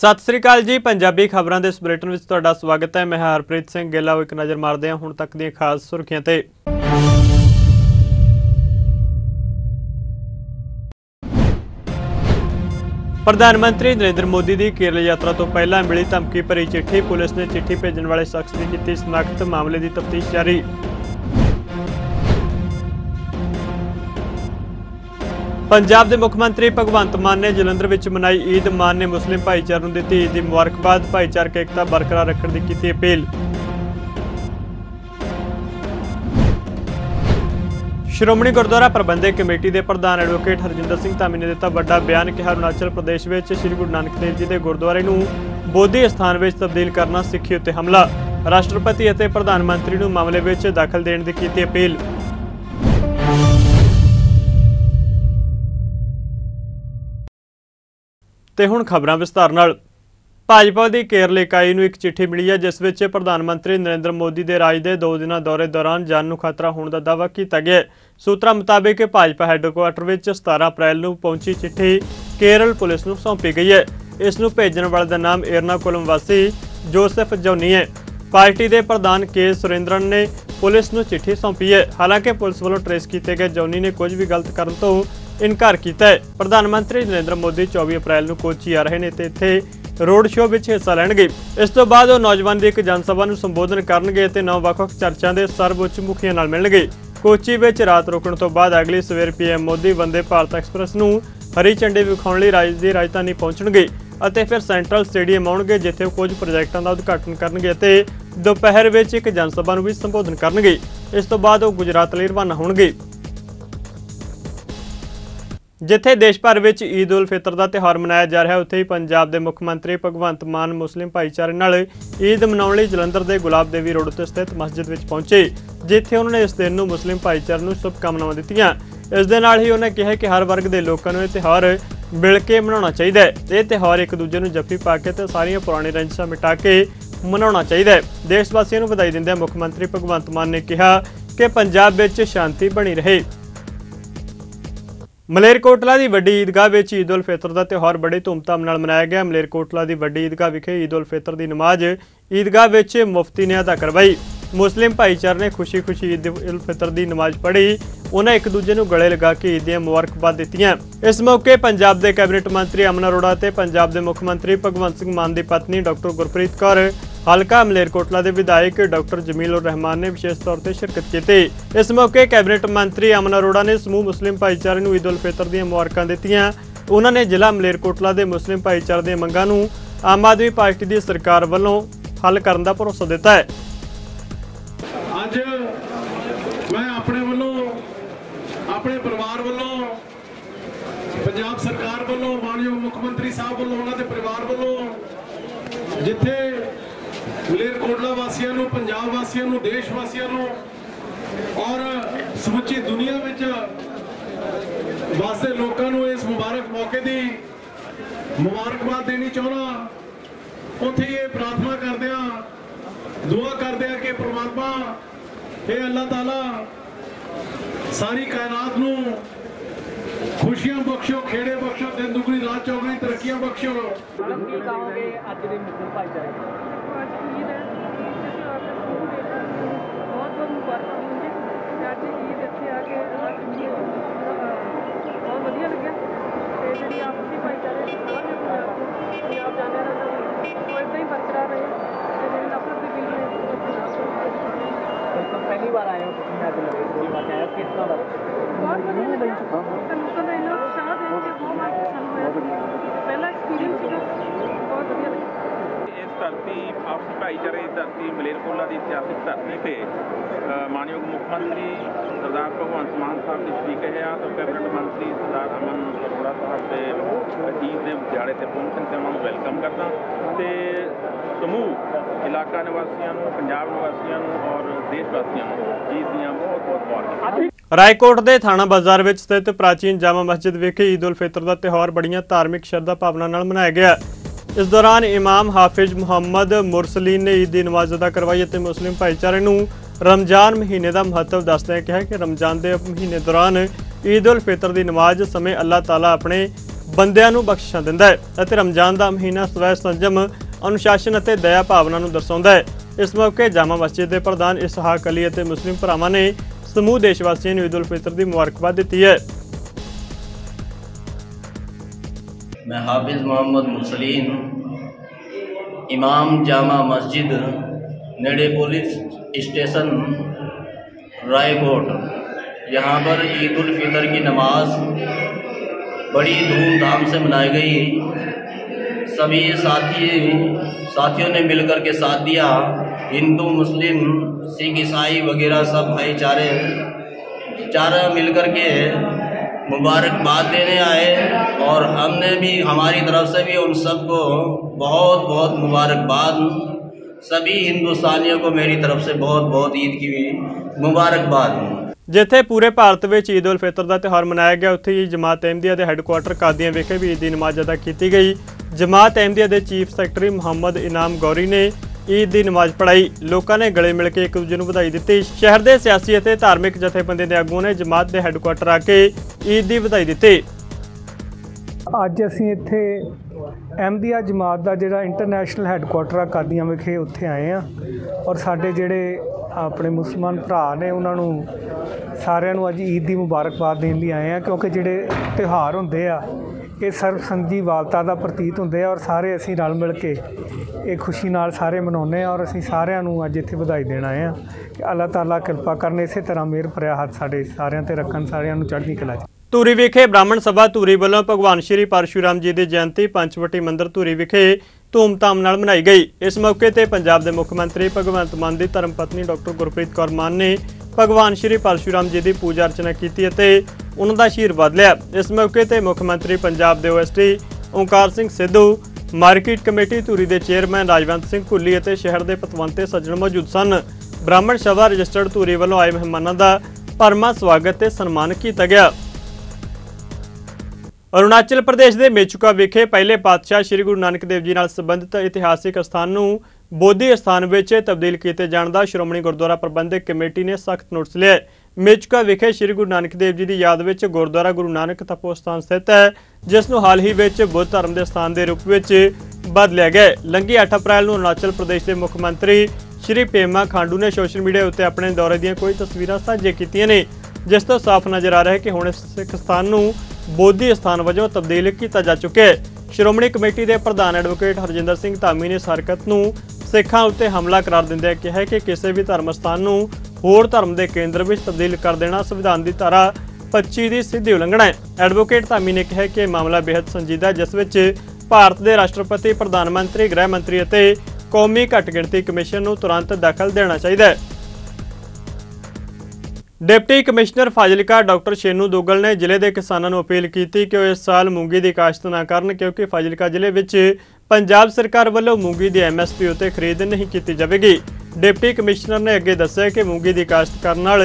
ਸਤਿ ਸ੍ਰੀ ਅਕਾਲ ਜੀ, ਪੰਜਾਬੀ ਖਬਰਾਂ ਦੇ ਇਸ ਬੁਲੇਟਿਨ ਵਿੱਚ ਤੁਹਾਡਾ ਸਵਾਗਤ ਹੈ। ਮੈਂ ਹਰਪ੍ਰੀਤ ਸਿੰਘ, ਗਿੱਲ ਆਓ ਇੱਕ ਨਜ਼ਰ ਮਾਰਦੇ ਹਾਂ ਹੁਣ ਤੱਕ ਦੀਆਂ ਖਾਸ ਸੁਰਖੀਆਂ ਤੇ। ਪ੍ਰਧਾਨ ਮੰਤਰੀ ਨਰਿੰਦਰ ਮੋਦੀ ਦੀ ਕੇਰਲ ਯਾਤਰਾ ਤੋਂ ਪਹਿਲਾਂ ਮਿਲੀ ਧਮਕੀ ਭਰੀ ਚਿੱਠੀ, ਪੁਲਿਸ ਨੇ ਚਿੱਠੀ ਭੇਜਣ ਵਾਲੇ ਸ਼ਖਸ ਦੀ ਕੀਤੀ ਸ਼ਨਾਖਤ ਮਾਮਲੇ ਦੀ ਤਫਤੀਸ਼ ਜਾਰੀ। ਪੰਜਾਬ ਦੇ ਮੁੱਖ ਮੰਤਰੀ ਭਗਵੰਤ ਮਾਨ ਨੇ ਜਲੰਧਰ ਵਿੱਚ ਮਨਾਈ ਈਦ, ਮਾਨ ਨੇ ਮੁਸਲਿਮ ਭਾਈਚਾਰੇ ਨੂੰ ਦਿੱਤੀ ਈਦ ਦੀ ਮੁਬਾਰਕਬਾਦ, ਭਾਈਚਾਰਕ ਏਕਤਾ ਬਰਕਰਾਰ ਰੱਖਣ ਦੀ ਕੀਤੀ ਅਪੀਲ। ਸ਼੍ਰੋਮਣੀ ਗੁਰਦੁਆਰਾ ਪ੍ਰਬੰਧਕ ਕਮੇਟੀ ਦੇ ਪ੍ਰਧਾਨ ਐਡਵੋਕੇਟ ਹਰਜਿੰਦਰ ਸਿੰਘ ਧਾਮੀ ਨੇ ਦਿੱਤਾ ਵੱਡਾ ਬਿਆਨ ਕਿ ਅਰੁਣਾਚਲ ਪ੍ਰਦੇਸ਼ ਵਿੱਚ ਸ੍ਰੀ ਗੁਰੂ ਨਾਨਕ ਦੇਵ ਜੀ ਦੇ ਗੁਰਦੁਆਰੇ ਨੂੰ ਬੋਧੀ ਸਥਾਨ ਵਿੱਚ ਤਬਦੀਲ ਕਰਨਾ ਸਿੱਖੀ ਉੱਤੇ ਹਮਲਾ। ਰਾਸ਼ਟਰਪਤੀ ਅਤੇ ਪ੍ਰਧਾਨ ਮੰਤਰੀ ਨੂੰ ਮਾਮਲੇ ਵਿੱਚ ਦਖਲ ਦੇਣ ਦੀ ਕੀਤੀ ਅਪੀਲ। ਤੇ ਹੁਣ ਖਬਰਾਂ ਵਿਸਤਾਰ ਨਾਲ। ਭਾਜਪਾ ਦੀ ਕੇਰਲ ਇਕਾਈ ਨੂੰ ਇੱਕ ਚਿੱਠੀ ਮਿਲੀ ਹੈ, ਜਿਸ ਵਿੱਚ ਪ੍ਰਧਾਨ ਮੰਤਰੀ ਨਰਿੰਦਰ ਮੋਦੀ ਦੇ ਰਾਜ ਦੇ 2 ਦਿਨਾਂ ਦੌਰੇ ਦੌਰਾਨ ਜਾਨ ਨੂੰ ਖਤਰਾ ਹੋਣ ਦਾ ਦਾਅਵਾ ਕੀਤਾ ਗਿਆ ਸੂਤਰਾਂ ਮੁਤਾਬਕ ਭਾਜਪਾ ਹੈੱਡਕੁਆਰਟਰ ਵਿੱਚ 17 ਅਪ੍ਰੈਲ ਨੂੰ ਪਹੁੰਚੀ ਚਿੱਠੀ ਕੇਰਲ ਪੁਲਿਸ ਨੂੰ ਸੌਂਪੀ ਗਈ ਹੈ। ਇਸ ਨੂੰ ਭੇਜਣ ਵਾਲੇ ਦਾ ਨਾਮ ਏਰਨਾਕੁਲਮ ਵਾਸੀ ਜੋਸਫ ਜੌਨੀ ਹੈ। ਪਾਰਟੀ ਦੇ ਪ੍ਰਧਾਨ ਕੇ ਸੁਰਿੰਦਰਨ ਨੇ ਪੁਲਿਸ ਨੂੰ ਚਿੱਠੀ ਸੌਂਪੀ ਹੈ। ਹਾਲਾਂਕਿ ਪੁਲਿਸ ਵੱਲੋਂ ਟਰੇਸ ਕੀਤੇ ਗਏ ਜੌਨੀ ਨੇ ਕੁਝ ਵੀ ਗਲਤ ਕਰਨ ਤੋਂ ਇਨਕਾਰ ਕੀਤਾ ਹੈ। ਪ੍ਰਧਾਨ ਮੰਤਰੀ ਨਰਿੰਦਰ ਮੋਦੀ 24 ਅਪ੍ਰੈਲ ਨੂੰ ਕੋਚੀ ਆ ਰਹੇ ਨੇ ਤੇ ਇੱਥੇ ਰੋਡ ਸ਼ੋਅ ਵਿੱਚ ਹਿੱਸਾ ਲੈਣਗੇ। ਇਸ ਤੋਂ ਬਾਅਦ ਉਹ ਨੌਜਵਾਨ ਦੀ ਇੱਕ ਜਨਸਭਾ ਨੂੰ ਸੰਬੋਧਨ ਕਰਨਗੇ ਤੇ ਨੌ ਵੱਖ-ਵੱਖ ਚਰਚਾਂ ਦੇ ਸਰਵਉੱਚ ਮੁਖੀਆਂ ਨਾਲ ਮਿਲਣਗੇ। ਕੋਚੀ ਵਿੱਚ ਰਾਤ ਰੁਕਣ ਤੋਂ ਬਾਅਦ ਅਗਲੀ ਸਵੇਰ ਪੀਐਮ ਮੋਦੀ ਵੰਦੇ ਭਾਰਤ ਐਕਸਪ੍ਰੈਸ ਨੂੰ ਹਰੀ ਝੰਡੀ ਵਿਖਾਉਣ ਲਈ ਰਾਜ ਦੀ ਰਾਜਧਾਨੀ ਪਹੁੰਚਣਗੇ ਅਤੇ ਫਿਰ ਸੈਂਟਰਲ ਸਟੇਡੀਅਮ ਆਉਣਗੇ, ਜਿੱਥੇ ਉਹ ਕੁਝ ਪ੍ਰੋਜੈਕਟਾਂ ਦਾ ਉਦਘਾਟਨ ਕਰਨਗੇ ਅਤੇ ਦੁਪਹਿਰ ਵਿੱਚ ਇੱਕ ਜਨਸਭਾ ਨੂੰ ਵੀ ਸੰਬੋਧਨ ਕਰਨਗੇ। ਇਸ ਤੋਂ ਬਾਅਦ ਉਹ ਗੁਜਰਾਤ ਲਈ ਰਵਾਨਾ ਹੋਣਗੇ। ਜਿੱਥੇ ਦੇਸ਼ ਭਰ ਵਿੱਚ ਈਦ ਉਲ ਫਿਤਰ ਦਾ ਤਿਉਹਾਰ ਮਨਾਇਆ ਜਾ ਰਿਹਾ ਹੈ ਉੱਥੇ ਹੀ ਪੰਜਾਬ ਦੇ ਮੁੱਖ ਮੰਤਰੀ ਭਗਵੰਤ ਮਾਨ ਮੁਸਲਿਮ ਭਾਈਚਾਰੇ ਨਾਲ ਈਦ ਮਨਾਉਣ ਲਈ ਜਲੰਧਰ ਦੇ ਗੁਲਾਬ ਦੇਵੀ ਰੋਡ 'ਤੇ ਸਥਿਤ ਮਸਜਿਦ ਵਿੱਚ ਪਹੁੰਚੇ, ਜਿੱਥੇ ਉਹਨਾਂ ਨੇ ਇਸ ਦਿਨ ਨੂੰ ਮੁਸਲਿਮ ਭਾਈਚਾਰੇ ਨੂੰ ਸ਼ੁਭਕਾਮਨਾਵਾਂ ਦਿੱਤੀਆਂ। ਇਸ ਦੇ ਨਾਲ ਹੀ ਉਹਨਾਂ ਕਿਹਾ ਕਿ ਹਰ ਵਰਗ ਦੇ ਲੋਕਾਂ ਨੂੰ ਇਹ ਤਿਉਹਾਰ ਮਿਲ ਕੇ ਮਨਾਉਣਾ ਚਾਹੀਦਾ ਹੈ। ਇਹ ਤਿਉਹਾਰ ਇੱਕ ਦੂਜੇ ਨੂੰ ਜੱਫੀ ਪਾ ਕੇ ਤੇ ਸਾਰੀਆਂ ਪੁਰਾਣੀਆਂ ਰੰਜਿਸ਼ਾਂ ਮਿਟਾ ਕੇ ਮਨਾਉਣਾ ਚਾਹੀਦਾ ਹੈ। ਦੇਸ਼ ਵਾਸੀਆਂ ਨੂੰ ਵਧਾਈ ਦਿੰਦਿਆਂ ਮੁੱਖ ਮੰਤਰੀ ਭਗਵੰਤ ਮਾਨ ਨੇ ਕਿਹਾ ਕਿ ਪੰਜਾਬ ਵਿੱਚ ਸ਼ਾਂਤੀ ਬਣੀ ਰਹੇ। ਮਲੇਰਕੋਟਲਾ ਦੀ ਵੱਡੀ ਈਦਗਾਹ ਵਿੱਚ ਈਦ ਉਲ ਫਿਤਰ ਦਾ ਤਿਉਹਾਰ ਬੜੇ ਧੂਮਧਾਮ ਨਾਲ ਮਨਾਇਆ ਗਿਆ। ਮਲੇਰਕੋਟਲਾ ਦੀ ਵੱਡੀ ਈਦਗਾਹ ਵਿਖੇ ਈਦ ਉਲ ਫਿਤਰ ਦੀ ਨਮਾਜ਼ ਈਦਗਾਹ ਵਿੱਚ ਮੁਫਤੀ ਨੇ ਅਦਾ ਕਰਵਾਈ। ਮੁਸਲਿਮ ਭਾਈਚਾਰੇ ਨੇ ਖੁਸ਼ੀ-ਖੁਸ਼ੀ ਈਦ ਉਲ ਫਿਤਰ ਦੀ ਨਮਾਜ਼ ਪੜ੍ਹੀ। ਉਹਨਾਂ ਇੱਕ ਦੂਜੇ ਨੂੰ ਗਲੇ ਲਗਾ ਕੇ ਈਦ ਦੀਆਂ ਮੁਬਾਰਕਬਾਦ ਦਿੱਤੀਆਂ। ਇਸ ਮੌਕੇ ਪੰਜਾਬ ਦੇ ਕੈਬਨਿਟ ਮੰਤਰੀ ਅਮਨ ਅਰੋੜਾ ਤੇ ਪੰਜਾਬ ਦੇ ਮੁੱਖ ਮੰਤਰੀ ਭਗਵੰਤ ਸਿੰਘ ਮਾਨ ਦੀ ਪਤਨੀ ਡਾਕਟਰ ਗੁਰਪ੍ਰੀਤ ਕੌਰ ਹਲਕਾ ਮਲੇਰਕੋਟਲਾ ਦੇ ਵਿਧਾਇਕ ਡਾਕਟਰ ਜਮੀਲ ਉਰ ਰਹਿਮਾਨ ਨੇ ਵਿਸ਼ੇਸ਼ ਤੌਰ ਤੇ ਸ਼ਿਰਕਤ ਕੀਤੀ। ਇਸ ਮੌਕੇ ਕੈਬਨਿਟ ਮੰਤਰੀ ਅਮਨ ਅਰੋੜਾ ਨੇ ਸਮੂਹ ਮੁਸਲਿਮ ਭਾਈਚਾਰੇ ਨੂੰ ਈਦ ਉਲ ਫਿਤਰ ਦੀਆਂ ਮੁਬਾਰਕਾਂ ਦਿੱਤੀਆਂ। ਉਹਨਾਂ ਨੇ ਜ਼ਿਲ੍ਹਾ ਮਲੇਰਕੋਟਲਾ ਦੇ ਮੁਸਲਿਮ ਭਾਈਚਾਰੇ ਦੀਆਂ ਮੰਗਾਂ ਨੂੰ ਆਮ ਆਦਮੀ ਪਾਰਟੀ ਦੀ ਸਰਕਾਰ ਵੱਲੋਂ ਹੱਲ ਕਰਨ ਦਾ ਭਰੋਸਾ ਦਿੱਤਾ ਹੈ। ਅੱਜ ਮੈਂ ਆਪਣੇ ਵੱਲੋਂ, ਆਪਣੇ ਪਰਿਵਾਰ ਵੱਲੋਂ, ਪੰਜਾਬ ਸਰਕਾਰ ਵੱਲੋਂ, ਮਾਨਯੋਗ ਮੁੱਖ ਮੰਤਰੀ ਸਾਹਿਬ ਵੱਲੋਂ, ਉਹਨਾਂ ਦੇ ਪਰਿਵਾਰ ਵੱਲੋਂ ਜਿੱਥੇ ਮਲੇਰਕੋਟਲਾ ਵਾਸੀਆਂ ਨੂੰ, ਪੰਜਾਬ ਵਾਸੀਆਂ ਨੂੰ, ਦੇਸ਼ ਵਾਸੀਆਂ ਨੂੰ ਔਰ ਸਮੁੱਚੀ ਦੁਨੀਆ ਵਿੱਚ ਵਾਸਤੇ ਲੋਕਾਂ ਨੂੰ ਇਸ ਮੁਬਾਰਕ ਮੌਕੇ ਦੀ ਮੁਬਾਰਕਬਾਦ ਦੇਣੀ ਚਾਹੁੰਦਾ ਉੱਥੇ ਹੀ ਇਹ ਪ੍ਰਾਰਥਨਾ ਕਰਦੇ ਆ ਦੁਆ ਕਰਦੇ ਆ ਕਿ ਪ੍ਰਮਾਤਮਾ ਇਹ ਅੱਲਾਹ ਤਾਲਾ ਸਾਰੀ ਕਾਇਨਾਤ ਨੂੰ ਖੁਸ਼ੀਆਂ ਬਖਸ਼ੋ, ਖੇੜੇ ਬਖਸ਼ੋ, ਦਿਨ ਦੁਗਣੀ, ਰਾਤ ਚੌਗਣੀ, ਤਰੱਕੀਆਂ ਬਖਸ਼ੋ। ਕੀ ਕਹੋਗੇ ਅੱਜ ਦੇ ਮੁਸਲਿਮ ਭਾਈਚਾਰੇ? ਅੱਜ ਈਦ ਹੈ ਈਦ ਦੇ ਤਿਉਹਾਰ ਤੇ ਸਭ ਨੂੰ ਬਹੁਤ ਬਹੁਤ ਮੁਬਾਰਕਾਂ ਹੋਣ ਜੀ ਤੇ ਅੱਜ ਈਦ ਇੱਥੇ ਆ ਕੇ ਅੱਲਾਹ ਦੀ ਮਿਹਰ ਬਹੁਤ ਵਧੀਆ ਲੱਗਿਆ। ਤੇ ਜਿਹੜੀ ਆਪਸੀ ਭਾਈਚਾਰੇ ਦੀ ਸਾਂਝ ਹੈ ਪੰਜਾਬ ਤੋਂ ਪੰਜਾਬ ਜਾਣਿਆ ਜਾਂਦਾ ਉਹ ਇਦਾਂ ਹੀ ਬਰਕਰਾਰ ਰਹੇ। ਤੇ ਜਿਹੜੀ ਨਫ਼ਰਤ ਦੀ ਬੀਜ ਹੈ ਉਹ ਪੰਜਾਬ ਤੋਂ ਬਿਲਕੁਲ ਪਹਿਲੀ ਵਾਰ ਆਏ ਹੋ ਤੁਸੀਂ ਅੱਜ ਲਵੇ ਕੋਈ ਵਾਰ ਆਇਆ ਕਿਸ ਤਰ੍ਹਾਂ ਦਾ ਬਹੁਤ ਵਧੀਆ ਲੱਗਿਆ। ਤੇ ਲੋਕਾਂ ਦਾ ਇੰਨਾ ਉਤਸ਼ਾਹ ਦੇਖ ਕੇ ਬਹੁਤ ਮਾਣ ਸਾਨੂੰ ਹੋਇਆ ਪਹਿਲਾ ਐਕਸਪੀਰੀਅੰਸ ਸੀਗਾ ਬਹੁਤ ਵਧੀਆ ਲੱਗਿਆ ਇਸ ਧਰਤੀ, ਆਪਸੀ ਭਾਈਚਾਰੇ ਦੀ ਧਰਤੀ ਮਲੇਰਕੋਲਾ ਦੀ ਇਤਿਹਾਸਿਕ ਧਰਤੀ ਤੇ ਮਾਨਯੋਗ ਮੁੱਖ ਮੰਤਰੀ ਸਰਦਾਰ ਭਗਵੰਤ ਮਾਨ ਸਾਹਿਬ ਦੀ ਸ਼ਰੀਕ ਹੈ ਤਾਂ ਕੈਬਨਿਟ ਮੰਤਰੀ ਸਰਦਾਰ ਅਮਨ ਅਰੋੜਾ ਸਾਹਿਬ ਦੇ ਈਦ ਦੇ ਦਿਹਾੜੇ ਤੇ ਪਹੁੰਚਣ ਤੇ ਉਹਨਾਂ ਨੂੰ ਵੈਲਕਮ ਕਰਦਾ। ਤੇ ਸਮੂਹ, ਇਲਾਕਾ ਨਿਵਾਸੀਆਂ ਨੂੰ, ਪੰਜਾਬ ਨਿਵਾਸੀਆਂ ਨੂੰ ਔਰ ਦੇਸ਼ ਵਾਸੀਆਂ ਨੂੰ ਜੀ ਦੀਆਂ ਬਹੁਤ ਬਹੁਤ ਮੁਬਾਰਕਾਂ। ਰਾਏਕੋਟ ਦੇ ਥਾਣਾ ਬਾਜ਼ਾਰ ਵਿੱਚ ਸਥਿਤ ਪ੍ਰਾਚੀਨ ਜਾਮਾ ਮਸਜਿਦ ਵਿਖੇ ਈਦ ਉਲ ਫਿਤਰ ਦਾ ਤਿਉਹਾਰ ਬੜੀਆਂ ਧਾਰਮਿਕ ਸ਼ਰਧਾ ਭਾਵਨਾ ਨਾਲ ਮਨਾਇਆ ਗਿਆ। ਇਸ ਦੌਰਾਨ ਇਮਾਮ ਹਾਫਿਜ਼ ਮੁਹੰਮਦ ਮੁਰਸਲੀਨ ਨੇ ਈਦ ਦੀ ਨਮਾਜ਼ ਅਦਾ ਕਰਵਾਈ ਅਤੇ ਮੁਸਲਿਮ ਭਾਈਚਾਰੇ ਨੂੰ ਰਮਜ਼ਾਨ ਮਹੀਨੇ ਦਾ ਮਹੱਤਵ ਦੱਸਦਿਆਂ ਕਿਹਾ ਕਿ ਰਮਜ਼ਾਨ ਦੇ ਮਹੀਨੇ ਦੌਰਾਨ ਈਦ ਉਲ ਫਿਤਰ ਦੀ ਨਮਾਜ਼ ਸਮੇਂ ਅੱਲਾਹ ਤਾਲਾ ਆਪਣੇ ਬੰਦਿਆਂ ਨੂੰ ਬਖਸ਼ਿਸ਼ਾਂ ਦਿੰਦਾ ਹੈ ਅਤੇ ਰਮਜ਼ਾਨ ਦਾ ਮਹੀਨਾ ਸਵੈ ਸੰਜਮ, ਅਨੁਸ਼ਾਸਨ ਅਤੇ ਦਇਆ ਭਾਵਨਾ ਨੂੰ ਦਰਸਾਉਂਦਾ ਹੈ। ਇਸ ਮੌਕੇ ਜਾਮਾ ਮਸਜਿਦ ਦੇ ਪ੍ਰਧਾਨ ਇਸਹਾਕ ਅਲੀ ਅਤੇ ਮੁਸਲਿਮ ਭਰਾਵਾਂ ਨੇ ਸਮੂਹ ਦੇਸ਼ਵਾਸੀਆਂ ਨੂੰ ਈਦ ਉਲ ਫਿਤਰ ਦੀ ਮੁਬਾਰਕਬਾਦ ਦਿੱਤੀ ਹੈ। मैं हाफिज़ मोहम्मद मुरसलीन, इमाम जामा मस्जिद, नेड़े पुलिस स्टेशन, रायकोट। यहाँ पर ईदालफ़ितर की नमाज़ बड़ी धूमधाम से मनाई गई। सभी साथी, साथियों ने मिलकर के साथ दिया। हिंदू, मुस्लिम, सिख, ईसाई वगैरह सब भाईचारे। चारा मिलकर के मुबारकबाद देने आए और हमने भी हमारी तरफ से भी उन सबको बहुत बहुत मुबारकबाद सभी हिंदुस्तानियों को मेरी तरफ से बहुत बहुत ईद की मुबारकबाद ਜਿੱਥੇ ਪੂਰੇ ਭਾਰਤ ਵਿੱਚ ਈਦ ਉਲ ਫਿਤਰ ਦਾ ਤਿਉਹਾਰ ਮਨਾਇਆ ਗਿਆ ਉੱਥੇ ਹੀ ਜਮਾਤ ਅਹਿਮਦੀਆ ਦੇ ਹੈੱਡਕੁਆਟਰ ਕਾਦੀਆਂ ਵਿਖੇ ਵੀ ਈਦ ਦੀ ਨਮਾਜ਼ ਅਦਾ ਕੀਤੀ ਗਈ ਜਮਾਤ ਅਹਿਮਦੀਆ ਦੇ ਚੀਫ ਸੈਕਟਰੀ ਮੁਹੰਮਦ ਇਨਾਮ ਗੌਰੀ ਨੇ ਈਦ ਦੀ ਨਮਾਜ਼ ਪੜ੍ਹਾਈ। ਲੋਕਾਂ ਨੇ ਗਲੇ ਮਿਲ ਕੇ ਇੱਕ ਦੂਜੇ ਨੂੰ ਵਧਾਈ ਦਿੱਤੀ। ਸ਼ਹਿਰ ਦੇ ਸਿਆਸੀ ਅਤੇ ਧਾਰਮਿਕ ਜਥੇਬੰਦੀਆਂ ਦੇ ਆਗੂਆਂ ਨੇ ਜਮਾਤ ਦੇ ਹੈੱਡਕੁਆਟਰ ਆ ਕੇ ਈਦ ਦੀ ਵਧਾਈ ਦਿੱਤੀ। ਅੱਜ ਅਸੀਂ ਇੱਥੇ ਅਹਿਮਦੀਆ ਜਮਾਤ ਦਾ ਜਿਹੜਾ ਇੰਟਰਨੈਸ਼ਨਲ ਹੈੱਡਕੁਆਟਰ ਆ, ਕਾਦੀਆਂ ਵਿਖੇ ਉੱਥੇ ਆਏ ਆ ਔਰ ਸਾਡੇ ਜਿਹੜੇ ਆਪਣੇ ਮੁਸਲਮਾਨ ਭਰਾ ਨੇ, ਉਹਨਾਂ ਨੂੰ ਸਾਰਿਆਂ ਨੂੰ ਅੱਜ ਈਦ ਦੀ ਮੁਬਾਰਕਬਾਦ ਦੇਣ ਲਈ ਆਏ ਆ ਕਿਉਂਕਿ ਜਿਹੜੇ ਤਿਉਹਾਰ ਹੁੰਦੇ ਆ, ਇਹ ਸਰਬ ਸੰਗੀ ਵਾਲਤਾ ਦਾ ਪ੍ਰਤੀਤ ਹੁੰਦੇ ਆ ਔਰ ਸਾਰੇ ਅਸੀਂ ਰਲ ਮਿਲ ਕੇ ਇਹ ਖੁਸ਼ੀ ਨਾਲ ਸਾਰੇ ਮਨਾਉਂਦੇ ਆ ਔਰ ਅਸੀਂ ਸਾਰਿਆਂ ਨੂੰ ਅੱਜ ਇੱਥੇ ਵਧਾਈ ਦੇਣ ਆਏ ਆ ਕਿ ਅੱਲਾਹ ਤਾਲਾ ਕਿਰਪਾ ਕਰਨ, ਇਸੇ ਤਰ੍ਹਾਂ ਮਿਹਰ ਭਰਿਆ ਹੱਥ ਸਾਡੇ ਸਾਰਿਆਂ ਤੇ ਰੱਖਣ, ਸਾਰਿਆਂ ਨੂੰ ਚੜ੍ਹਦੀ ਕਲਾ 'ਚ। ਧੂਰੀ ਵਿਖੇ ਬ੍ਰਾਹਮਣ ਸਭਾ ਧੂਰੀ ਵੱਲੋਂ ਭਗਵਾਨ ਸ਼੍ਰੀ ਪਰਸ਼ੂਰਾਮ ਜੀ ਦੀ ਜਯੰਤੀ ਪੰਚਵਟੀ ਮੰਦਿਰ ਧੂਰੀ ਵਿਖੇ ਧੂਮਧਾਮ ਨਾਲ ਮਨਾਈ ਗਈ। ਇਸ ਮੌਕੇ ਤੇ ਪੰਜਾਬ ਦੇ ਮੁੱਖ ਮੰਤਰੀ ਭਗਵੰਤ ਮਾਨ ਦੀ ਧਰਮ ਪਤਨੀ ਡਾਕਟਰ ਗੁਰਪ੍ਰੀਤ ਕੌਰ ਮਾਨ ਨੇ ਭਗਵਾਨ ਸ਼੍ਰੀ ਪਰਸ਼ੂਰਾਮ ਜੀ ਦੀ ਪੂਜਾ ਅਰਚਨਾ ਕੀਤੀ ਅਤੇ ਉਹਨਾਂ ਦਾ ਆਸ਼ੀਰਵਾਦ ਲਿਆ। ਇਸ ਮੌਕੇ ਤੇ ਮੁੱਖ ਮੰਤਰੀ ਪੰਜਾਬ ਦੇ OST Onkar Singh Sidhu market committee Dhuri ਦੇ ਚੇਅਰਮੈਨ ਰਾਜਵੰਤ ਸਿੰਘ ਭੁੱਲੀ ਅਤੇ ਸ਼ਹਿਰ ਦੇ ਪਤਵੰਤੇ ਸੱਜਣ ਮੌਜੂਦ ਸਨ ਬ੍ਰਾਹਮਣ ਸਭਾ ਰਜਿਸਟਰਡ ਧੂਰੀ ਵੱਲੋਂ ਆਏ ਮਹਿਮਾਨਾਂ ਦਾ ਭਰਮਾ ਸਵਾਗਤ ਤੇ ਸਨਮਾਨ ਕੀਤਾ ਗਿਆ ਅਰੁਣਾਚਲ ਪ੍ਰਦੇਸ਼ ਦੇ ਮੇਚੂਕਾ ਵਿਖੇ ਪਹਿਲੇ ਪਾਤਸ਼ਾਹ ਸ੍ਰੀ ਗੁਰੂ ਨਾਨਕ ਦੇਵ ਜੀ ਨਾਲ ਸੰਬੰਧਿਤ ਇਤਿਹਾਸਿਕ ਸਥਾਨ ਨੂੰ ਬੋਧੀ ਸਥਾਨ ਵਿੱਚ ਤਬਦੀਲ ਕੀਤੇ ਜਾਣ ਦਾ ਸ਼੍ਰੋਮਣੀ ਗੁਰਦੁਆਰਾ ਪ੍ਰਬੰਧਕ ਕਮੇਟੀ ਨੇ ਸਖਤ ਨੋਟਿਸ ਲਿਆ ਹੈ। ਮੇਚੂਕਾ ਵਿਖੇ ਸ੍ਰੀ ਗੁਰੂ ਨਾਨਕ ਦੇਵ ਜੀ ਦੀ ਯਾਦ ਵਿੱਚ ਗੁਰਦੁਆਰਾ ਗੁਰੂ ਨਾਨਕ ਤਪੋ ਸਥਾਨ ਸਥਿਤ ਹੈ, ਜਿਸ ਨੂੰ ਹਾਲ ਹੀ ਵਿੱਚ ਬੁੱਧ ਧਰਮ ਦੇ ਸਥਾਨ ਦੇ ਰੂਪ ਵਿੱਚ ਬਦਲਿਆ ਗਿਆ ਲੰਘੀ 8 ਅਪ੍ਰੈਲ ਨੂੰ ਅਰੁਣਾਚਲ ਪ੍ਰਦੇਸ਼ ਦੇ ਮੁੱਖ ਮੰਤਰੀ ਸ਼੍ਰੀ ਪੇਮਾ ਖਾਂਡੂ ਨੇ ਸੋਸ਼ਲ ਮੀਡੀਆ ਉੱਤੇ ਆਪਣੇ ਦੌਰੇ ਦੀਆਂ ਕੋਈ ਤਸਵੀਰਾਂ ਸਾਂਝੇ ਕੀਤੀਆਂ ਨੇ, ਜਿਸ ਤੋਂ ਸਾਫ਼ ਨਜ਼ਰ ਆ ਰਿਹਾ ਹੈ ਕਿ ਹੁਣ ਇਸ ਸਿੱਖ ਸਥਾਨ ਨੂੰ ਬੋਧੀ ਸਥਾਨ ਵਜੋਂ ਤਬਦੀਲ ਕੀਤਾ ਜਾ ਚੁੱਕਿਆ ਹੈ। ਸ਼੍ਰੋਮਣੀ ਕਮੇਟੀ ਦੇ ਪ੍ਰਧਾਨ ਐਡਵੋਕੇਟ ਹਰਜਿੰਦਰ ਸਿੰਘ ਧਾਮੀ ਨੇ ਸਰਕਤ ਨੂੰ ਸਿੱਖਾਂ ਉੱਤੇ ਹਮਲਾ ਕਰਾਰ ਦਿੰਦਿਆਂ ਕਿਹਾ ਕਿ ਕਿਸੇ ਵੀ ਧਰਮ ਸਥਾਨ ਨੂੰ ਹੋਰ ਧਰਮ ਦੇ ਕੇਂਦਰ ਵਿੱਚ ਤਬਦੀਲ ਕਰ ਦੇਣਾ ਸੰਵਿਧਾਨ ਦੀ ਧਾਰਾ 25 ਦੀ ਸਿੱਧੀ ਉਲੰਘਣਾ ਹੈ। ਐਡਵੋਕੇਟ ਧਾਮੀ ਨੇ ਕਿਹਾ ਕਿ ਇਹ ਮਾਮਲਾ ਬੇहद ਸੰਜੀਦਾ ਹੈ, ਜਿਸ ਵਿੱਚ ਭਾਰਤ ਦੇ ਰਾਸ਼ਟਰਪਤੀ, ਪ੍ਰਧਾਨ ਮੰਤਰੀ, ਗ੍ਰਹਿ ਮੰਤਰੀ ਅਤੇ ਕੌਮੀ ਘੱਟ ਗਿਣਤੀ ਕਮਿਸ਼ਨ ਨੂੰ ਤੁਰੰਤ ਦਖਲ ਦੇਣਾ ਚਾਹੀਦਾ ਹੈ। Deputy commissioner Fazilka doctor Shenu Duggal ਨੇ ਜ਼ਿਲ੍ਹੇ ਦੇ ਕਿਸਾਨਾਂ ਨੂੰ ਅਪੀਲ ਕੀਤੀ ਕਿ ਉਹ ਇਸ ਸਾਲ ਮੂੰਗੀ ਦੀ ਕਾਸ਼ਤ ਨਾ ਕਰਨ, ਕਿਉਂਕਿ ਫਾਜ਼ਿਲਕਾ ਜ਼ਿਲ੍ਹੇ ਵਿੱਚ ਪੰਜਾਬ ਸਰਕਾਰ ਵੱਲੋਂ ਮੂੰਗੀ ਦੀ ਐਮਐਸਪੀ ਉਤੇ ਖਰੀਦ ਨਹੀਂ ਕੀਤੀ ਜਾਵੇਗੀ। ਡਿਪਟੀ ਕਮਿਸ਼ਨਰ ਨੇ ਅੱਗੇ ਦੱਸਿਆ ਕਿ ਮੂੰਗੀ ਦੀ ਕਾਸ਼ਤ ਕਰਨ ਨਾਲ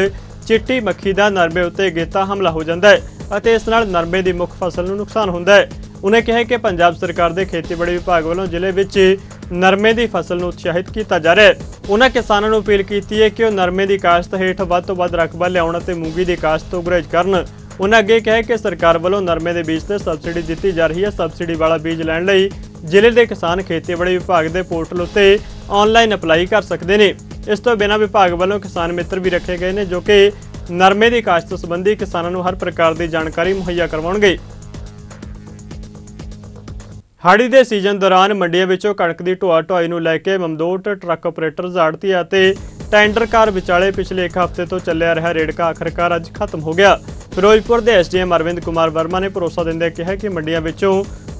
ਚਿੱਟੀ ਮੱਖੀ ਦਾ ਨਰਮੇ ਉਤੇ ਗੇਤਾ ਹਮਲਾ ਹੋ ਜਾਂਦਾ ਹੈ ਅਤੇ ਇਸ ਨਾਲ ਨਰਮੇ ਦੀ ਮੁੱਖ ਫਸਲ ਨੂੰ ਨੁਕਸਾਨ ਹੁੰਦਾ ਹੈ। ਉਹਨੇ ਕਿਹਾ ਕਿ ਪੰਜਾਬ ਸਰਕਾਰ ਦੇ ਖੇਤੀਬਾੜੀ ਵਿਭਾਗ ਵੱਲੋਂ ਜ਼ਿਲ੍ਹੇ ਵਿੱਚ ਨਰਮੇ ਦੀ ਫਸਲ ਨੂੰ ਉਤਸ਼ਾਹਿਤ ਕੀਤਾ ਜਾ ਰਿਹਾ ਹੈ। ਉਹਨਾਂ ਕਿਸਾਨਾਂ ਨੂੰ ਅਪੀਲ ਕੀਤੀ ਹੈ ਕਿ ਉਹ ਨਰਮੇ ਦੀ ਕਾਸ਼ਤ ਹੇਠ ਵੱਧ ਤੋਂ ਵੱਧ ਰਕਬਾ ਲਿਆਉਣ ਅਤੇ ਮੂੰਗੀ ਦੀ ਕਾਸ਼ਤ ਤੋਂ ਗੁਰੇਜ਼ ਕਰਨ। ਉਹਨਾਂ ਅੱਗੇ ਕਿਹਾ ਕਿ ਸਰਕਾਰ ਵੱਲੋਂ ਨਰਮੇ ਦੇ ਬੀਜ ਤੇ ਸਬਸਿਡੀ ਦਿੱਤੀ ਜਾ ਰਹੀ ਹੈ। ਸਬਸਿਡੀ ਵਾਲਾ ਬੀਜ ਲੈਣ ਲਈ ਜ਼ਿਲ੍ਹੇ ਦੇ ਕਿਸਾਨ ਖੇਤੀਬਾੜੀ ਵਿਭਾਗ ਦੇ ਪੋਰਟਲ ਉੱਤੇ ਆਨਲਾਈਨ ਅਪਲਾਈ ਕਰ ਸਕਦੇ ਨੇ। ਇਸ ਤੋਂ ਬਿਨਾਂ ਵਿਭਾਗ ਵੱਲੋਂ ਕਿਸਾਨ ਮਿੱਤਰ ਵੀ ਰੱਖੇ ਗਏ ਨੇ, ਜੋ ਕਿ ਨਰਮੇ ਦੀ ਕਾਸ਼ਤ ਸੰਬੰਧੀ ਕਿਸਾਨਾਂ ਨੂੰ ਹਰ ਪ੍ਰਕਾਰ ਦੀ ਜਾਣਕਾਰੀ ਮੁਹੱਈਆ ਕਰਵਾਉਣਗੇ। ਹਾੜੀ ਦੇ ਸੀਜ਼ਨ ਦੌਰਾਨ ਮੰਡੀਆਂ ਵਿੱਚੋਂ ਕਣਕ ਦੀ ਢੋਆ ਢੁਆਈ ਨੂੰ ਲੈ ਕੇ ਮਮਦੋਟ ਟਰੱਕ ਆਪਰੇਟਰਜ਼ ਆੜਤੀ ਅਤੇ ਟੈਂਡਰਕਾਰ ਵਿਚਾਲੇ ਪਿਛਲੇ ਇੱਕ ਹਫ਼ਤੇ ਤੋਂ ਚੱਲਿਆ ਰਿਹਾ ਰੇੜਕਾ ਆਖਰਕਾਰ ਅੱਜ ਖਤਮ ਹੋ ਗਿਆ। ਫਿਰੋਜ਼ਪੁਰ ਦੇ ਐਸਡੀਐਮ ਅਰਵਿੰਦ ਕੁਮਾਰ ਵਰਮਾ ਨੇ ਭਰੋਸਾ ਦਿੰਦੇ ਕਿਹਾ ਕਿ ਮੰਡੀਆਂ ਵਿੱਚੋਂ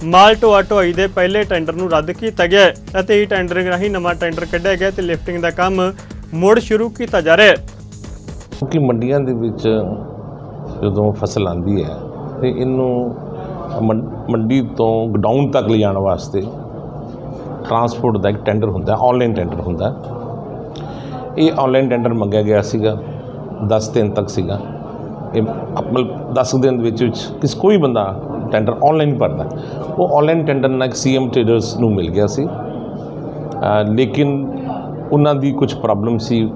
ਮਾਲ ਢੋਆ ਢੁਆਈ ਦੇ ਪਹਿਲੇ ਟੈਂਡਰ ਨੂੰ ਰੱਦ ਕੀਤਾ ਗਿਆ ਅਤੇ ਇਹ ਟੈਂਡਰਿੰਗ ਰਾਹੀਂ ਨਵਾਂ ਟੈਂਡਰ ਕੱਢਿਆ ਗਿਆ ਤੇ ਲਿਫਟਿੰਗ ਦਾ ਕੰਮ ਮੁੜ ਸ਼ੁਰੂ ਕੀਤਾ ਜਾ ਰਿਹਾ ਹੈ। ਕਿਉਂਕਿ ਮੰਡੀਆਂ ਦੇ ਵਿੱਚ ਜਦੋਂ ਫਸਲ ਆਂਦੀ ਹੈ ਤੇ ਇਹਨੂੰ ਮੰਡੀ ਤੋਂ ਗਡਾਊਨ ਤੱਕ ਲਿਜਾਣ ਵਾਸਤੇ ਟਰਾਂਸਪੋਰਟ ਦਾ ਇੱਕ ਟੈਂਡਰ ਹੁੰਦਾ ਆਨਲਾਈਨ ਟੈਂਡਰ ਹੁੰਦਾ ਇਹ ਆਨਲਾਈਨ ਟੈਂਡਰ ਮੰਗਿਆ ਗਿਆ ਸੀਗਾ 10 ਦਿਨ ਤੱਕ ਸੀਗਾ। ਮਤਲਬ 10 ਦਿਨ ਦੇ ਵਿੱਚ ਵਿੱਚ ਕਿਸ ਕੋਈ ਬੰਦਾ ਟੈਂਡਰ ਆਨਲਾਈਨ ਭਰਦਾ। ਉਹ ਆਨਲਾਈਨ ਟੈਂਡਰ ਨਾਲ ਸੀਐਮ ਟ੍ਰੇਡਰਸ ਨੂੰ ਮਿਲ ਗਿਆ ਸੀ। ਲੇਕਿਨ ਉਹਨਾਂ ਦੀ ਕੁਝ ਪ੍ਰੋਬਲਮ ਸੀ।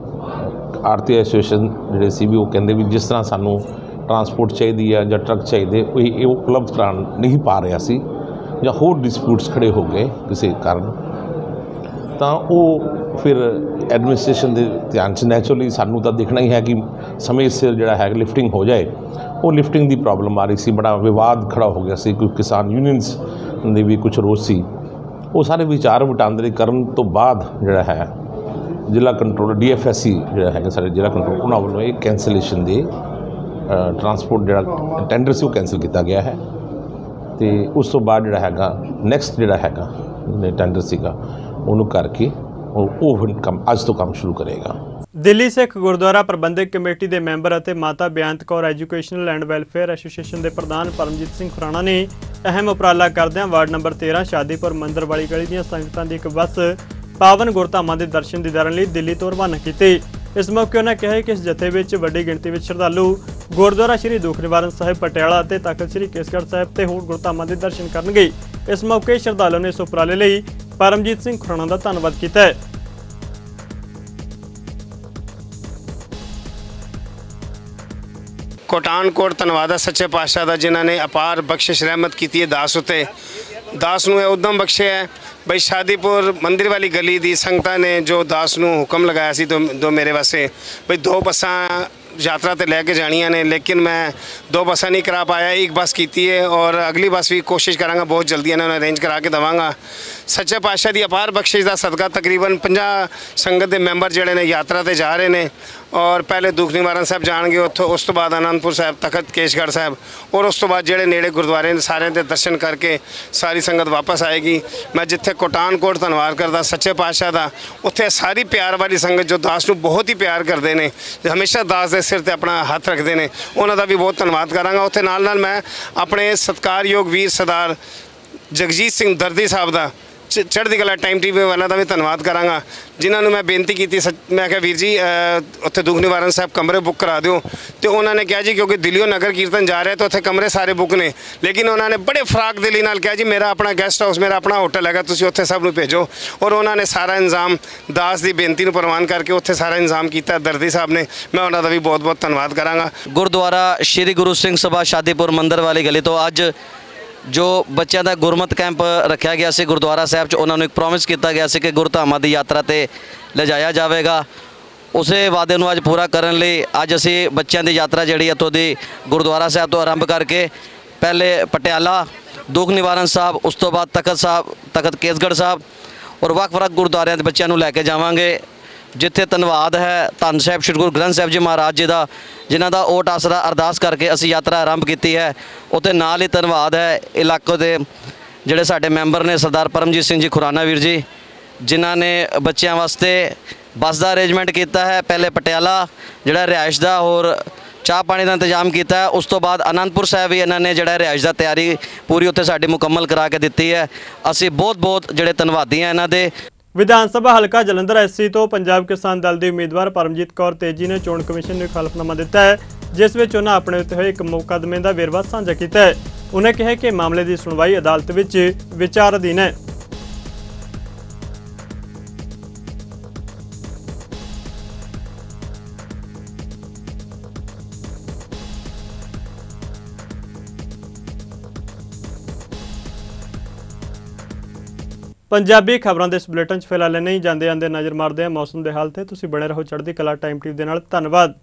ਆਰਤੀ ਐਸੋਸੀਏਸ਼ਨ ਜਿਹੜੇ ਸੀ ਵੀ ਉਹ ਕਹਿੰਦੇ ਵੀ ਜਿਸ ਤਰ੍ਹਾਂ ਸਾਨੂੰ ਟਰਾਂਸਪੋਰਟ ਚਾਹੀਦੀ ਆ ਜਾਂ ਟਰੱਕ ਚਾਹੀਦੇ, ਉਹ ਇਹ ਉਪਲਬਧ ਕਰਾਉਣ ਨਹੀਂ ਪਾ ਰਿਹਾ ਸੀ ਜਾਂ ਹੋਰ ਡਿਸਪਿਊਟਸ ਖੜੇ ਹੋ ਗਏ ਕਿਸੇ ਕਾਰਨ। ਤਾਂ ਉਹ ਫਿਰ ਐਡਮਿਨਿਸਟ੍ਰੇਸ਼ਨ ਦੇ ਧਿਆਨ 'ਚ ਨੈਚੁਰਲੀ ਸਾਨੂੰ ਤਾਂ ਦੇਖਣਾ ਹੀ ਹੈ ਕਿ ਸਮੇਂ ਸਿਰ ਜਿਹੜਾ ਹੈ ਲਿਫਟਿੰਗ ਹੋ ਜਾਏ, ਉਹ ਲਿਫਟਿੰਗ ਦੀ ਪ੍ਰੋਬਲਮ ਆ ਰਹੀ ਸੀ, ਬੜਾ ਵਿਵਾਦ ਖੜਾ ਹੋ ਗਿਆ ਸੀ, ਕੋਈ ਕਿਸਾਨ ਯੂਨੀਅਨਸ ਦੇ ਵੀ ਕੁਝ ਰੋਸ ਸੀ। ਉਹ ਸਾਰੇ ਵਿਚਾਰ ਵਟਾਂਦਰੇ ਕਰਨ ਤੋਂ ਬਾਅਦ ਜਿਹੜਾ ਹੈ, ਜ਼ਿਲ੍ਹਾ ਕੰਟਰੋਲ ਡੀਐਫਐਸਸੀ ਜਿਹੜਾ ਹੈਗਾ ਸਾਡੇ ਜ਼ਿਲ੍ਹਾ ਕੰਟਰੋਲ ਉਹਨਾਂ ਵੱਲੋਂ ਇਹ ਕੈਂਸਲੇਸ਼ਨ ਦੇ ਟਰਾਂਸਪੋਰਟ ਜਿਹੜਾ ਟੈਂਡਰ ਸੀ ਉਹ ਕੈਂਸਲ ਕੀਤਾ ਗਿਆ ਹੈ। ਤੇ ਉਸ ਤੋਂ ਬਾਅਦ ਜਿਹੜਾ ਹੈਗਾ ਨੈਕਸਟ ਜਿਹੜਾ ਹੈਗਾ ਟੈਂਡਰ ਸੀਗਾ, ਉਹਨੂੰ ਕਰਕੇ ਉਹ ਕੰਮ ਅੱਜ ਤੋਂ ਕੰਮ ਸ਼ੁਰੂ ਕਰੇਗਾ। ਦਿੱਲੀ ਸਿੱਖ ਗੁਰਦੁਆਰਾ ਪ੍ਰਬੰਧਕ ਕਮੇਟੀ ਦੇ ਮੈਂਬਰ ਅਤੇ Mata Beant Kaur educational and welfare association ਦੇ ਪ੍ਰਧਾਨ ਪਰਮਜੀਤ ਸਿੰਘ ਖੁਰਾਣਾ ਨੇ ਅਹਿਮ ਉਪਰਾਲਾ ਕਰਦਿਆਂ ਵਾਰਡ ਨੰਬਰ 13 ਸ਼ਾਦੀਪੁਰ ਮੰਦਰ ਵਾਲੀ ਗਲੀ ਦੀਆਂ ਸੰਗਤਾਂ ਦੀ ਇੱਕ ਬੱਸ ਪਾਵਨ ਗੁਰਧਾਮਾਂ ਦੇ ਦਰਸ਼ਨ ਦੀਦਾਰਨ ਲਈ ਦਿੱਲੀ ਤੋਂ ਰਵਾਨਾ ਕੀਤੀ। ਇਸ ਮੌਕੇ ਉਹਨਾਂ ਕਿਹਾ ਕਿ ਇਸ ਜਥੇ ਵਿੱਚ ਵੱਡੀ ਗਿਣਤੀ ਵਿੱਚ ਸ਼ਰਧਾਲੂ ਗੁਰਦੁਆਰਾ ਸ੍ਰੀ ਦੁਖ ਨਿਵਾਰਨ ਸਾਹਿਬ ਪਟਿਆਲਾ ਅਤੇ ਤਖਤ ਸ੍ਰੀ ਕੇਸਗੜ੍ਹ ਸਾਹਿਬ ਤੇ ਹੋਰ ਗੁਰਧਾਮਾਂ ਦੇ ਦਰਸ਼ਨ ਕਰਨਗੇ। ਇਸ ਮੌਕੇ ਸ਼ਰਧਾਲੂ ਨੇ ਇਸ ਉਪਰਾਲੇ ਲਈ ਪਰਮਜੀਤ ਸਿੰਘ ਖੁਰਾਣਾ ਦਾ ਧੰਨਵਾਦ ਕੀਤਾ ਹੈ। ਕੋਟਾਨਕੋਟ ਧੰਨਵਾਦ ਹੈ ਸੱਚੇ ਪਾਤਸ਼ਾਹ ਦਾ, ਜਿਨ੍ਹਾਂ ਨੇ ਅਪਾਰ ਬਖਸ਼ਿਸ਼ ਰਹਿਮਤ ਕੀਤੀ ਹੈ ਦਾਸ ਉਤੇ। ਦਾਸ ਨੂੰ ਇਹ ਉਦਮ ਬਖਸ਼ਿਆ ਹੈ। ਬਈ ਸ਼ਾਦੀਪੁਰ ਮੰਦਿਰ ਵਾਲੀ ਗਲੀ ਦੀ ਸੰਗਤਾਂ ਨੇ ਜੋ ਦਾਸ ਨੂੰ ਹੁਕਮ ਲਗਾਇਆ ਸੀ ਦੋ ਦੋ ਮੇਰੇ ਵਾਸਤੇ, ਬਈ ਦੋ ਬੱਸਾਂ ਯਾਤਰਾ ਤੇ ਲੈ ਕੇ ਜਾਣੀਆਂ ਨੇ, ਲੇਕਿਨ ਮੈਂ ਦੋ ਬੱਸਾਂ ਨਹੀਂ ਕਰਾ ਪਾਇਆ, ਇੱਕ ਬੱਸ ਕੀਤੀ ਹੈ ਔਰ ਅਗਲੀ ਬੱਸ ਵੀ ਕੋਸ਼ਿਸ਼ ਕਰਾਂਗਾ, ਬਹੁਤ ਜਲਦੀ ਇਹਨਾਂ ਨੂੰ ਅਰੇਂਜ ਕਰਾ ਕੇ ਦਵਾਂਗਾ। ਸੱਚੇ ਪਾਤਸ਼ਾਹ ਦੀ ਅਪਾਰ ਬਖਸ਼ਿਸ਼ ਦਾ ਸਦਕਾ ਤਕਰੀਬਨ 50 ਸੰਗਤ ਦੇ ਮੈਂਬਰ ਜਿਹੜੇ ਨੇ ਯਾਤਰਾ ਤੇ ਜਾ ਰਹੇ ਨੇ ਔਰ ਪਹਿਲੇ ਦੁੱਖ ਨਿਵਾਰਨ ਸਾਹਿਬ ਜਾਣਗੇ ਉੱਥੋਂ, ਉਸ ਤੋਂ ਬਾਅਦ ਅਨੰਦਪੁਰ ਸਾਹਿਬ, ਤਖਤ ਕੇਸ਼ਗੜ੍ਹ ਸਾਹਿਬ, ਔਰ ਉਸ ਤੋਂ ਬਾਅਦ ਜਿਹੜੇ ਨੇੜੇ ਗੁਰਦੁਆਰੇ ਨੇ, ਸਾਰਿਆਂ ਦੇ ਦਰਸ਼ਨ ਕਰਕੇ ਸਾਰੀ ਸੰਗਤ ਵਾਪਸ ਆਏਗੀ। ਮੈਂ ਜਿੱਥੇ ਕੋਟਾਨਕੋਟ ਧੰਨਵਾਦ ਕਰਦਾ, ਸੱਚੇ ਪਾਤਸ਼ਾਹ ਦਾ, ਉੱਥੇ ਸਾਰੀ ਪਿਆਰ ਵਾਲੀ ਸੰਗਤ ਜੋ ਦਾਸ ਨੂੰ ਬਹੁਤ ਹੀ ਪਿਆਰ ਕਰਦੇ ਨੇ, ਹਮੇਸ਼ਾ ਦਾਸ ਦੇ ਸਿਰ ਤੇ ਆਪਣਾ ਹੱਥ ਰੱਖਦੇ ਨੇ, ਉਹਨਾਂ ਦਾ ਵੀ ਬਹੁਤ ਧੰਨਵਾਦ ਕਰਾਂਗਾ। ਉੱਥੇ ਨਾਲ ਨਾਲ ਮੈਂ ਆਪਣੇ ਸਤਿਕਾਰਯੋਗ ਵੀਰ ਸਰਦਾਰ ਜਗਜੀਤ ਸਿੰਘ ਦਰਦੀ ਸਾਹਿਬ ਦਾ ਚੜ੍ਹਦੀ ਕਲਾ ਟਾਈਮ ਟੀਵੀ ਵਾਲਾ ਦਾ ਵੀ ਧੰਨਵਾਦ ਕਰਾਂਗਾ। ਜਿਨ੍ਹਾਂ ਨੂੰ ਮੈਂ ਬੇਨਤੀ ਕੀਤੀ, ਸੱਚ- ਮੈਂ ਕਿਹਾ, ਵੀਰ ਜੀ ਉੱਥੇ ਦੁੱਖ ਨਿਵਾਰਨ ਸਾਹਿਬ ਕਮਰੇ ਬੁੱਕ ਕਰਾ ਦਿਓ। ਤੇ ਉਹਨਾਂ ਨੇ ਕਿਹਾ ਜੀ, ਕਿਉਂਕਿ ਦਿੱਲੀੋਂ ਨਗਰ ਕੀਰਤਨ ਜਾ ਰਿਹਾ ਤਾਂ ਉੱਥੇ ਕਮਰੇ ਸਾਰੇ ਬੁੱਕ ਨੇ। ਲੇਕਿਨ ਉਹਨਾਂ ਨੇ ਬੜੇ ਫਰਾਕ ਦਿਲੀ ਨਾਲ ਕਿਹਾ ਜੀ, ਮੇਰਾ ਆਪਣਾ ਗੈਸਟ ਹਾਊਸ ਮੇਰਾ ਆਪਣਾ ਹੋਟਲ ਹੈਗਾ, ਤੁਸੀਂ ਉੱਥੇ ਸਭ ਨੂੰ ਭੇਜੋ। ਔਰ ਉਹਨਾਂ ਨੇ ਸਾਰਾ ਇੰਤਜ਼ਾਮ ਦਾਸ ਦੀ ਬੇਨਤੀ ਨੂੰ ਪ੍ਰਵਾਨ ਕਰਕੇ ਉੱਥੇ ਸਾਰਾ ਇੰਤਜ਼ਾਮ ਕੀਤਾ, ਦਰਦੀ ਸਾਹਿਬ ਨੇ। ਮੈਂ ਉਹਨਾਂ ਦਾ ਵੀ ਬਹੁਤ ਬਹੁਤ ਧੰਨਵਾਦ ਕਰਾਂਗਾ। ਗੁਰਦੁਆਰਾ ਸ਼੍ਰੀ ਗੁਰੂ ਸਿੰਘ ਸਭਾ ਸ਼ਾਦੀਪੁਰ ਮੰਦਰ ਵਾਲੀ ਗਲੀ ਤੋਂ ਅੱਜ ਜੋ ਬੱਚਿਆਂ ਦਾ ਗੁਰਮਤ ਕੈਂਪ ਰੱਖਿਆ ਗਿਆ ਸੀ ਗੁਰਦੁਆਰਾ ਸਾਹਿਬ 'ਚ, ਉਹਨਾਂ ਨੂੰ ਇੱਕ ਪ੍ਰੋਮਿਸ ਕੀਤਾ ਗਿਆ ਸੀ ਕਿ ਗੁਰਧਾਮਾਂ ਦੀ ਯਾਤਰਾ ਤੇ ਲਿਜਾਇਆ ਜਾਵੇਗਾ। ਉਸੇ ਵਾਅਦੇ ਨੂੰ ਅੱਜ ਪੂਰਾ ਕਰਨ ਲਈ ਅੱਜ ਅਸੀਂ ਬੱਚਿਆਂ ਦੀ ਯਾਤਰਾ ਜਿਹੜੀ ਇੱਥੋਂ ਦੀ ਗੁਰਦੁਆਰਾ ਸਾਹਿਬ ਤੋਂ ਆਰੰਭ ਕਰਕੇ ਪਹਿਲੇ ਪਟਿਆਲਾ, ਦੁੱਖ ਨਿਵਾਰਨ ਸਾਹਿਬ, ਉਸ ਤੋਂ ਬਾਅਦ ਤਖਤ ਸਾਹਿਬ, ਤਖਤ ਕੇਸਗੜ੍ਹ ਸਾਹਿਬ ਔਰ ਵੱਖ-ਵੱਖ ਗੁਰਦੁਆਰਿਆਂ ਦੇ ਬੱਚਿਆਂ ਨੂੰ ਲੈ ਕੇ ਜਾਵਾਂਗੇ। ਜਿੱਥੇ ਧੰਨਵਾਦ ਹੈ ਧੰਨ ਸਾਹਿਬ ਸ੍ਰੀ ਗੁਰੂ ਗ੍ਰੰਥ ਸਾਹਿਬ ਜੀ ਮਹਾਰਾਜ ਜੀ ਦਾ, ਜਿਨ੍ਹਾਂ ਦਾ ਓਟ ਆਸਰਾ ਅਰਦਾਸ ਕਰਕੇ ਅਸੀਂ ਯਾਤਰਾ ਆਰੰਭ ਕੀਤੀ ਹੈ। ਉੱਥੇ ਨਾਲ ਹੀ ਧੰਨਵਾਦ ਹੈ ਇਲਾਕੇ ਦੇ ਜਿਹੜੇ ਸਾਡੇ ਮੈਂਬਰ ਨੇ ਸਰਦਾਰ ਪਰਮਜੀਤ ਸਿੰਘ ਜੀ, ਖੁਰਾਨਾ ਵੀਰ ਜੀ, ਜਿਨ੍ਹਾਂ ਨੇ ਬੱਚਿਆਂ ਵਾਸਤੇ ਬੱਸ ਦਾ ਅਰੇਂਜਮੈਂਟ ਕੀਤਾ ਹੈ। ਪਹਿਲੇ ਪਟਿਆਲਾ, ਜਿਹੜਾ ਰਿਹਾਇਸ਼ ਦਾ ਹੋਰ ਚਾਹ ਪਾਣੀ ਦਾ ਇੰਤਜ਼ਾਮ ਕੀਤਾ ਹੈ। ਉਸ ਤੋਂ ਬਾਅਦ ਅਨੰਦਪੁਰ ਸਾਹਿਬ ਵੀ ਇਹਨਾਂ ਨੇ ਜਿਹੜਾ ਰਿਹਾਇਸ਼ ਦਾ ਤਿਆਰੀ ਪੂਰੀ ਉੱਥੇ ਸਾਡੀ ਮੁਕੰਮਲ ਕਰਾ ਕੇ ਦਿੱਤੀ ਹੈ। ਅਸੀਂ ਬਹੁਤ ਬਹੁਤ ਜਿਹੜੇ ਧੰਨਵਾਦੀ ਹਾਂ ਇਹਨਾਂ ਦੇ। ਵਿਧਾਨ ਸਭਾ ਹਲਕਾ ਜਲੰਧਰ ਐਸਸੀ ਤੋਂ ਪੰਜਾਬ ਕਿਸਾਨ ਦਲ ਦੀ ਉਮੀਦਵਾਰ ਪਰਮਜੀਤ ਕੌਰ ਤੇਜੀ ਨੇ ਚੋਣ ਕਮਿਸ਼ਨ ਨੂੰ ਇੱਕ ਹਲਫਨਾਮਾ ਦਿੱਤਾ ਹੈ, ਜਿਸ ਵਿੱਚ ਉਹਨਾਂ ਆਪਣੇ ਉੱਤੇ ਹੋਏ ਇੱਕ ਮੁਕੱਦਮੇ ਦਾ ਵੇਰਵਾ ਸਾਂਝਾ ਕੀਤਾ ਹੈ। ਉਹਨਾਂ ਕਿਹਾ ਕਿ ਮਾਮਲੇ ਦੀ ਸੁਣਵਾਈ ਅਦਾਲਤ ਵਿੱਚ ਵਿਚਾਰ ਅਧੀਨ ਹੈ। ਪੰਜਾਬੀ ਖਬਰਾਂ ਦੇ ਇਸ ਬੁਲੇਟਿਨ 'ਚ ਫਿਲਹਾਲ ਨਹੀਂ ਜਾਂਦੇ ਜਾਂਦੇ ਨਜ਼ਰ ਮਾਰਦੇ ਆ ਮੌਸਮ ਦੇ ਹਾਲ ਤੇ। ਤੁਸੀਂ ਬਣੇ ਰਹੋ ਚੜ੍ਹਦੀ ਕਲਾ ਟਾਈਮ ਟੀਵੀ ਦੇ ਨਾਲ। ਧੰਨਵਾਦ।